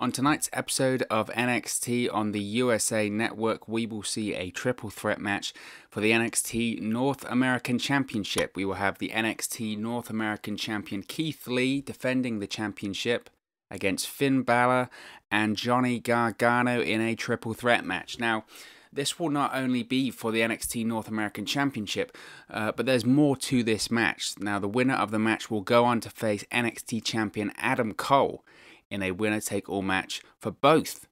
On tonight's episode of NXT on the USA Network, we will see a triple threat match for the NXT North American Championship. We will have the NXT North American Champion Keith Lee defending the championship against Finn Balor and Johnny Gargano in a triple threat match. Now, this will not only be for the NXT North American Championship, uh, but there's more to this match. Now, the winner of the match will go on to face NXT Champion Adam Cole in a winner take all match for both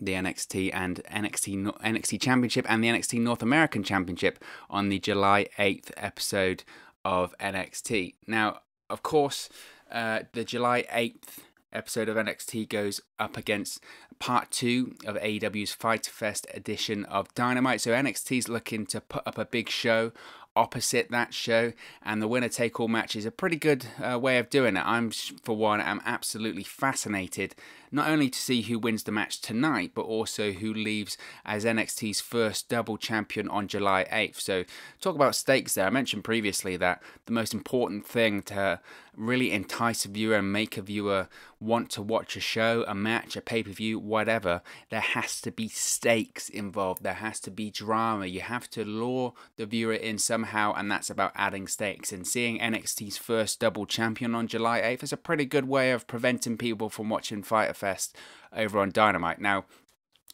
the NXT and NXT NXT Championship and the NXT North American Championship on the July 8th episode of NXT. Now, of course, uh, the July 8th episode of NXT goes up against part two of AEW's Fighter Fest edition of Dynamite. So NXT is looking to put up a big show opposite that show, and the winner take all match is a pretty good uh, way of doing it. I'm, for one, am absolutely fascinated not only to see who wins the match tonight, but also who leaves as NXT's first double champion on July 8th. So, talk about stakes there. I mentioned previously that the most important thing to really entice a viewer and make a viewer want to watch a show, a match, a pay per view, whatever, there has to be stakes involved. There has to be drama. You have to lure the viewer in somehow, and that's about adding stakes. And seeing NXT's first double champion on July 8th is a pretty good way of preventing people from watching Fighter Fest over on Dynamite. Now,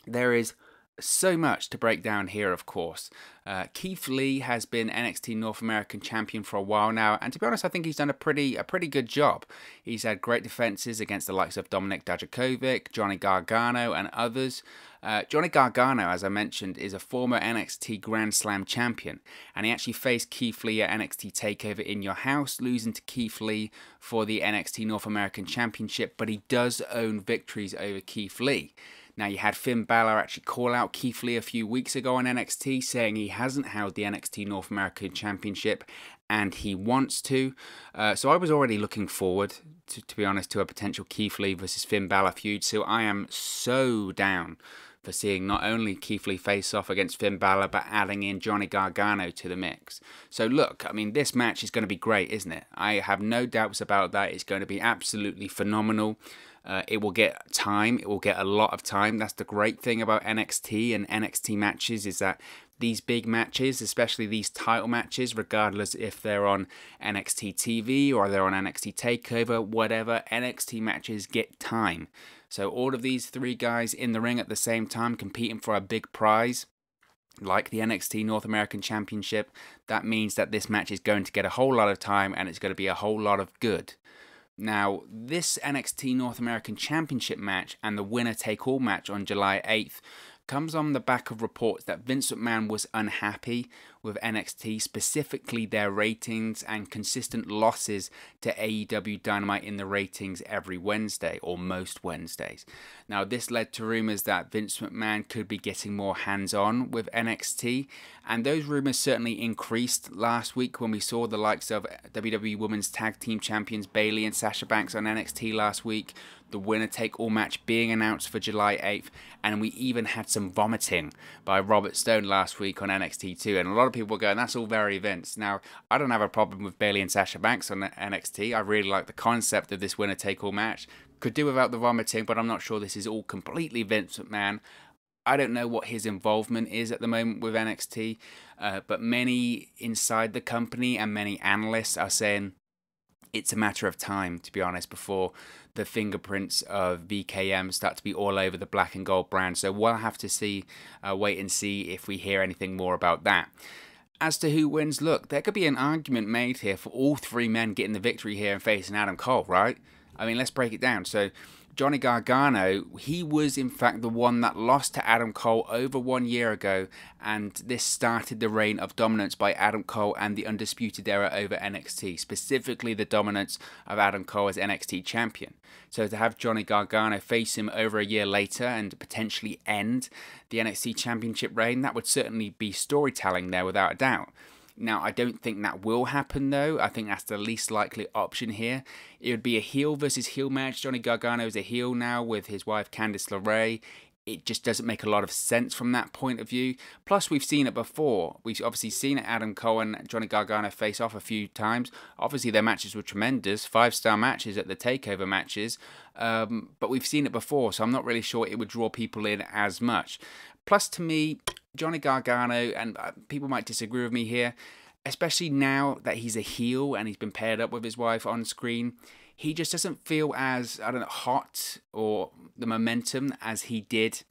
there is so much to break down here, of course. Uh, Keith Lee has been NXT North American champion for a while now, and to be honest, I think he's done a pretty a pretty good job. He's had great defenses against the likes of Dominik Dijakovic, Johnny Gargano, and others. Uh, Johnny Gargano, as I mentioned, is a former NXT Grand Slam champion, and he actually faced Keith Lee at NXT Takeover in Your House, losing to Keith Lee for the NXT North American Championship. But he does own victories over Keith Lee. Now, you had Finn Balor actually call out Keith Lee a few weeks ago on NXT saying he hasn't held the NXT North American Championship and he wants to. Uh, so I was already looking forward, to, to be honest, to a potential Keith Lee versus Finn Balor feud. So I am so down for seeing not only Keith Lee face off against Finn Balor, but adding in Johnny Gargano to the mix. So, look, I mean, this match is going to be great, isn't it? I have no doubts about that. It's going to be absolutely phenomenal. Uh, it will get time. It will get a lot of time. That's the great thing about NXT and NXT matches is that these big matches, especially these title matches, regardless if they're on NXT TV or they're on NXT Takeover, whatever, NXT matches get time. So all of these three guys in the ring at the same time competing for a big prize like the NXT North American Championship, that means that this match is going to get a whole lot of time and it's going to be a whole lot of good. Now, this NXT North American Championship match and the winner take all match on July 8th comes on the back of reports that Vince McMahon was unhappy with NXT, specifically their ratings and consistent losses to AEW Dynamite in the ratings every Wednesday or most Wednesdays. Now, this led to rumors that Vince McMahon could be getting more hands on with NXT, and those rumors certainly increased last week when we saw the likes of WWE Women's Tag Team Champions Bayley and Sasha Banks on NXT last week the winner take all match being announced for July 8th, and we even had some vomiting by Robert Stone last week on NXT 2. And a lot of people were going, that's all very Vince. Now, I don't have a problem with Bayley and Sasha Banks on NXT. I really like the concept of this winner take all match. Could do without the vomiting, but I'm not sure this is all completely Vince McMahon. I don't know what his involvement is at the moment with NXT, uh, but many inside the company and many analysts are saying it's a matter of time, to be honest, before the fingerprints of VKM start to be all over the black and gold brand. So we'll have to see, uh, wait and see if we hear anything more about that. As to who wins, look, there could be an argument made here for all three men getting the victory here and facing Adam Cole, right? I mean, let's break it down. So Johnny Gargano, he was in fact the one that lost to Adam Cole over one year ago, and this started the reign of dominance by Adam Cole and the Undisputed Era over NXT, specifically the dominance of Adam Cole as NXT champion. So to have Johnny Gargano face him over a year later and potentially end the NXT championship reign, that would certainly be storytelling there without a doubt. Now, I don't think that will happen though. I think that's the least likely option here. It would be a heel versus heel match. Johnny Gargano is a heel now with his wife Candice LeRae it just doesn't make a lot of sense from that point of view. Plus, we've seen it before. We've obviously seen Adam Cole and Johnny Gargano face off a few times. Obviously, their matches were tremendous, five star matches at the Takeover matches. Um, but we've seen it before, so I'm not really sure it would draw people in as much. Plus, to me, Johnny Gargano, and uh, people might disagree with me here, especially now that he's a heel and he's been paired up with his wife on screen he just doesn't feel as I don't know hot or the momentum as he did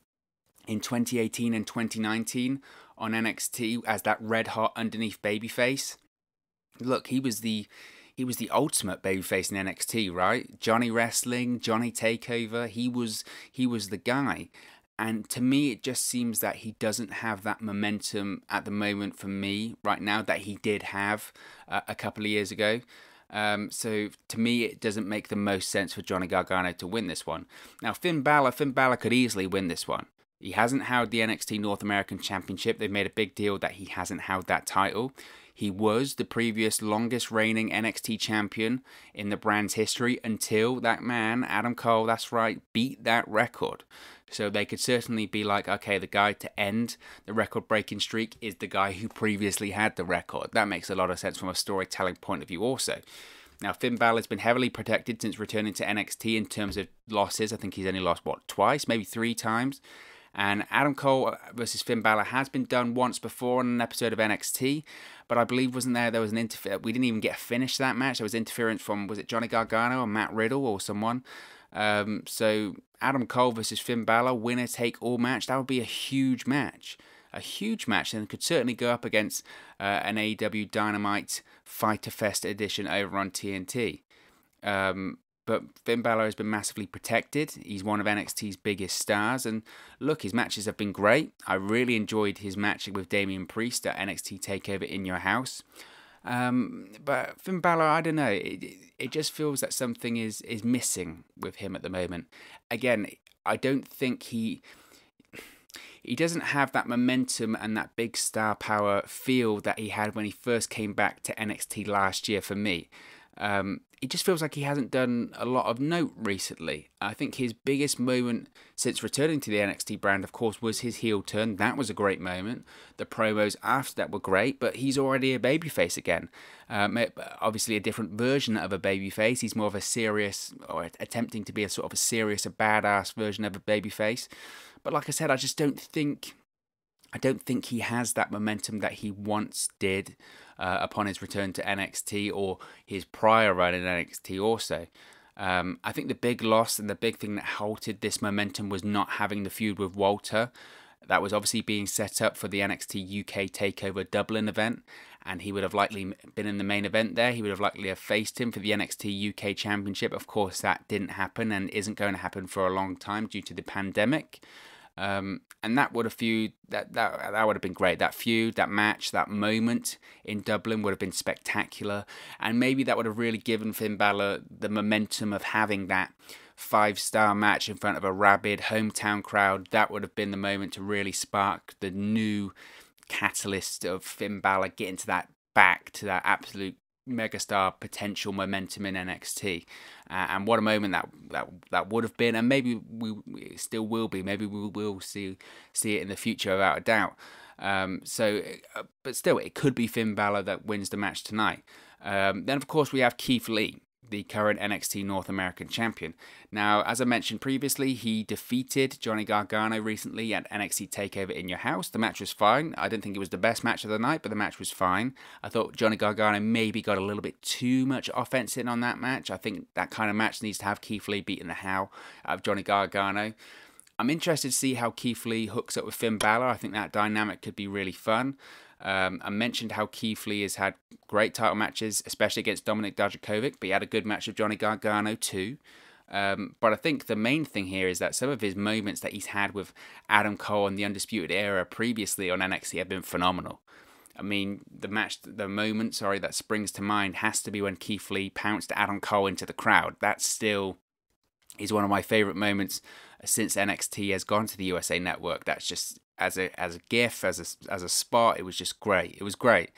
in 2018 and 2019 on NXT as that red hot underneath babyface. Look, he was the he was the ultimate babyface in NXT, right? Johnny Wrestling, Johnny Takeover, he was he was the guy. And to me, it just seems that he doesn't have that momentum at the moment for me right now that he did have uh, a couple of years ago. Um, so to me, it doesn't make the most sense for Johnny Gargano to win this one. Now, Finn Balor, Finn Balor could easily win this one. He hasn't held the NXT North American Championship. They've made a big deal that he hasn't held that title. He was the previous longest reigning NXT champion in the brand's history until that man, Adam Cole, that's right, beat that record. So they could certainly be like, okay, the guy to end the record breaking streak is the guy who previously had the record. That makes a lot of sense from a storytelling point of view, also. Now, Finn Balor's been heavily protected since returning to NXT in terms of losses. I think he's only lost, what, twice, maybe three times. And Adam Cole versus Finn Balor has been done once before on an episode of NXT, but I believe wasn't there there was an interfere. We didn't even get a finish that match. There was interference from was it Johnny Gargano or Matt Riddle or someone. Um, so Adam Cole versus Finn Balor, winner take all match. That would be a huge match. A huge match, and could certainly go up against uh, an AEW Dynamite Fighter Fest edition over on TNT. Um, but Finn Balor has been massively protected. He's one of NXT's biggest stars, and look, his matches have been great. I really enjoyed his match with Damian Priest at NXT Takeover in Your House. Um, but Finn Balor, I don't know. It, it just feels that something is is missing with him at the moment. Again, I don't think he he doesn't have that momentum and that big star power feel that he had when he first came back to NXT last year for me. Um, it just feels like he hasn't done a lot of note recently. I think his biggest moment since returning to the NXT brand, of course, was his heel turn. That was a great moment. The promos after that were great, but he's already a babyface again. Um, obviously, a different version of a babyface. He's more of a serious, or attempting to be a sort of a serious, a badass version of a babyface. But like I said, I just don't think I don't think he has that momentum that he once did uh, upon his return to NXT or his prior run in NXT also. Um, I think the big loss and the big thing that halted this momentum was not having the feud with Walter. That was obviously being set up for the NXT UK Takeover Dublin event, and he would have likely been in the main event there. He would have likely have faced him for the NXT UK Championship. Of course, that didn't happen and isn't going to happen for a long time due to the pandemic. Um, and that would have feud that, that that would have been great. That feud, that match, that moment in Dublin would have been spectacular, and maybe that would have really given Finn Balor the momentum of having that five star match in front of a rabid hometown crowd. That would have been the moment to really spark the new catalyst of Finn Balor getting to that back to that absolute megastar potential momentum in NXT. Uh, and what a moment that that that would have been, and maybe we, we still will be. Maybe we will see see it in the future without a doubt. Um, so, uh, but still, it could be Finn Balor that wins the match tonight. Um, then, of course, we have Keith Lee the current NXT North American champion. Now, as I mentioned previously, he defeated Johnny Gargano recently at NXT TakeOver in Your House. The match was fine. I didn't think it was the best match of the night, but the match was fine. I thought Johnny Gargano maybe got a little bit too much offense in on that match. I think that kind of match needs to have Keith Lee beating the hell out of Johnny Gargano. I'm interested to see how Keith Lee hooks up with Finn Balor. I think that dynamic could be really fun. Um, I mentioned how Keith Lee has had great title matches, especially against Dominik Dijakovic, but he had a good match with Johnny Gargano too. Um, but I think the main thing here is that some of his moments that he's had with Adam Cole and the Undisputed Era previously on NXT have been phenomenal. I mean, the match, the moment, sorry, that springs to mind has to be when Keith Lee pounced Adam Cole into the crowd. That still is one of my favorite moments since NXT has gone to the USA Network. That's just as a as a gif, as a as a spot, it was just great. It was great.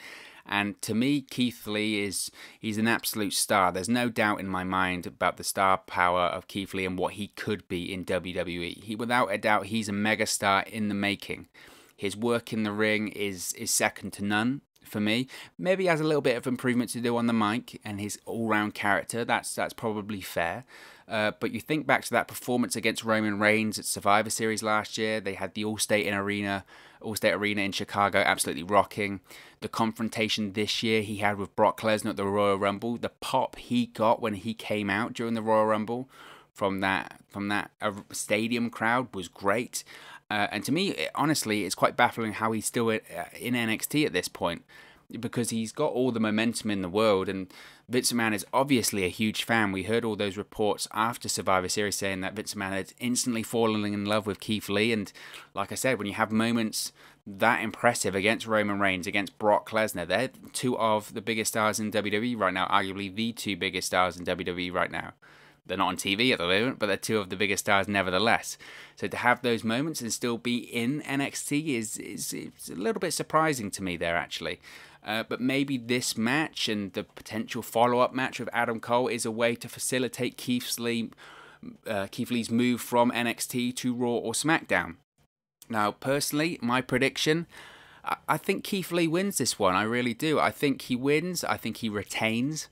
And to me, Keith Lee is he's an absolute star. There's no doubt in my mind about the star power of Keith Lee and what he could be in WWE. He, without a doubt, he's a megastar in the making. His work in the ring is is second to none for me. Maybe he has a little bit of improvement to do on the mic and his all-round character. That's that's probably fair. Uh, but you think back to that performance against Roman Reigns at Survivor Series last year. They had the Allstate in Arena, Allstate Arena in Chicago, absolutely rocking. The confrontation this year he had with Brock Lesnar at the Royal Rumble, the pop he got when he came out during the Royal Rumble from that from that uh, stadium crowd was great. Uh, and to me, it, honestly, it's quite baffling how he's still in NXT at this point because he's got all the momentum in the world and Vince McMahon is obviously a huge fan. We heard all those reports after Survivor Series saying that Vince McMahon had instantly fallen in love with Keith Lee. And like I said, when you have moments that impressive against Roman Reigns, against Brock Lesnar, they're two of the biggest stars in WWE right now, arguably the two biggest stars in WWE right now. They're not on TV at the moment, but they're two of the biggest stars nevertheless. So to have those moments and still be in NXT is is, is a little bit surprising to me there actually. Uh, but maybe this match and the potential follow-up match with Adam Cole is a way to facilitate Keith, Lee, uh, Keith Lee's move from NXT to Raw or SmackDown. Now, personally, my prediction, I think Keith Lee wins this one. I really do. I think he wins. I think he retains.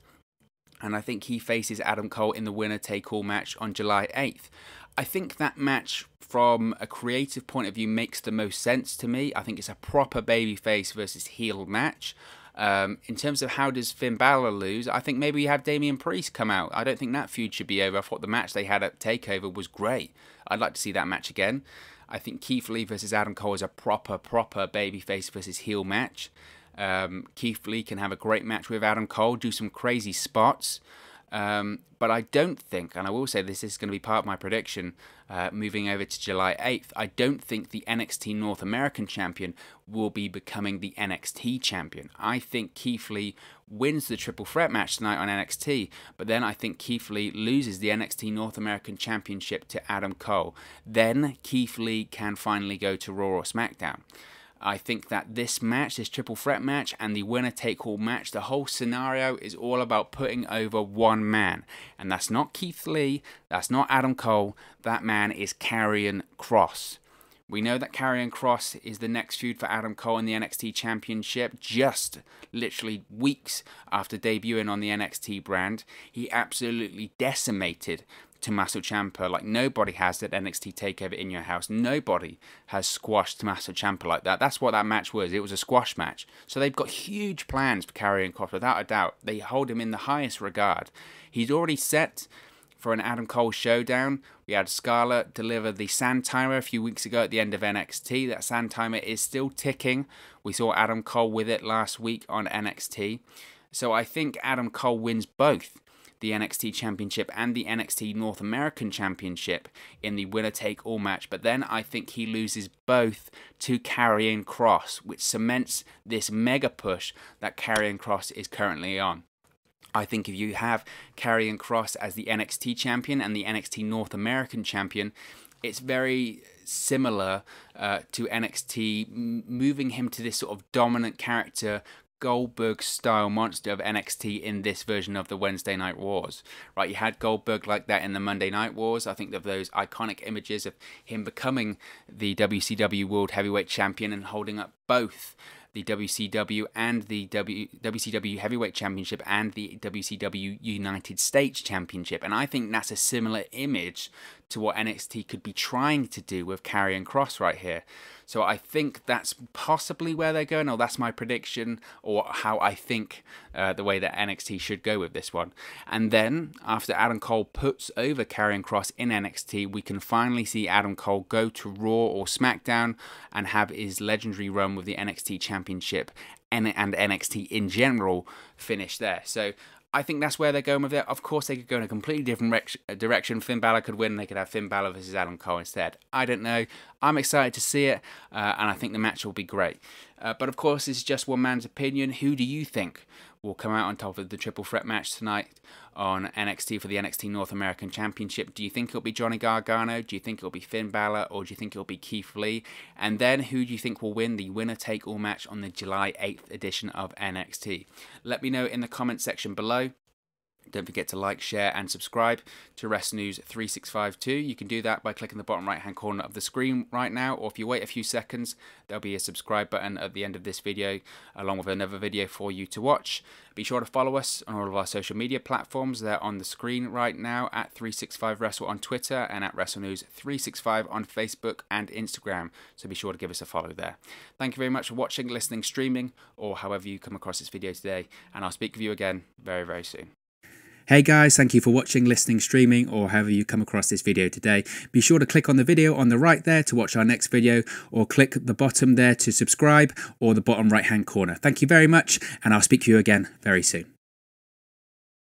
And I think he faces Adam Cole in the winner take all match on July 8th. I think that match, from a creative point of view, makes the most sense to me. I think it's a proper babyface versus heel match. Um, in terms of how does Finn Balor lose, I think maybe you have Damian Priest come out. I don't think that feud should be over. I thought the match they had at Takeover was great. I'd like to see that match again. I think Keith Lee versus Adam Cole is a proper, proper babyface versus heel match. Um, Keith Lee can have a great match with Adam Cole, do some crazy spots. Um, but I don't think, and I will say this is going to be part of my prediction uh, moving over to July 8th, I don't think the NXT North American champion will be becoming the NXT champion. I think Keith Lee wins the triple threat match tonight on NXT, but then I think Keith Lee loses the NXT North American championship to Adam Cole. Then Keith Lee can finally go to Raw or SmackDown. I think that this match, this triple threat match, and the winner take all match, the whole scenario is all about putting over one man. And that's not Keith Lee, that's not Adam Cole, that man is Karrion Kross. We know that Karrion Kross is the next feud for Adam Cole in the NXT Championship, just literally weeks after debuting on the NXT brand. He absolutely decimated Tommaso Ciampa like nobody has at NXT Takeover in your house. Nobody has squashed Tommaso Ciampa like that. That's what that match was. It was a squash match. So they've got huge plans for Karrion Kross, without a doubt. They hold him in the highest regard. He's already set for an Adam Cole showdown. We had Scarlett deliver the sand timer a few weeks ago at the end of NXT. That sand timer is still ticking. We saw Adam Cole with it last week on NXT. So I think Adam Cole wins both the NXT Championship and the NXT North American Championship in the winner take all match, but then I think he loses both to Karrion Kross, which cements this mega push that Karrion Kross is currently on. I think if you have Karrion Kross as the NXT champion and the NXT North American champion, it's very similar uh, to NXT, moving him to this sort of dominant character, Goldberg style monster of NXT in this version of the Wednesday Night Wars. Right, you had Goldberg like that in the Monday Night Wars. I think of those iconic images of him becoming the WCW World Heavyweight Champion and holding up both the WCW and the w, WCW Heavyweight Championship and the WCW United States Championship. And I think that's a similar image to what NXT could be trying to do with Karrion Kross right here. So I think that's possibly where they're going, or that's my prediction, or how I think uh, the way that NXT should go with this one. And then after Adam Cole puts over Karrion Kross in NXT, we can finally see Adam Cole go to Raw or SmackDown and have his legendary run with the NXT Championship and, and NXT in general finish there. So I think that's where they're going with it. Of course, they could go in a completely different direction. Finn Balor could win. They could have Finn Balor versus Adam Cole instead. I don't know. I'm excited to see it, uh, and I think the match will be great. Uh, but of course, this is just one man's opinion. Who do you think will come out on top of the triple threat match tonight on NXT for the NXT North American Championship. Do you think it'll be Johnny Gargano? Do you think it'll be Finn Balor? Or do you think it'll be Keith Lee? And then who do you think will win the winner take all match on the July 8th edition of NXT? Let me know in the comment section below. Don't forget to like, share, and subscribe to Wrestle News 365 too. You can do that by clicking the bottom right hand corner of the screen right now, or if you wait a few seconds, there'll be a subscribe button at the end of this video, along with another video for you to watch. Be sure to follow us on all of our social media platforms. They're on the screen right now at 365 Wrestle on Twitter and at WrestleNews365 on Facebook and Instagram. So be sure to give us a follow there. Thank you very much for watching, listening, streaming, or however you come across this video today. And I'll speak with you again very, very soon. Hey guys, thank you for watching, listening, streaming, or however you come across this video today. Be sure to click on the video on the right there to watch our next video, or click the bottom there to subscribe, or the bottom right hand corner. Thank you very much, and I'll speak to you again very soon.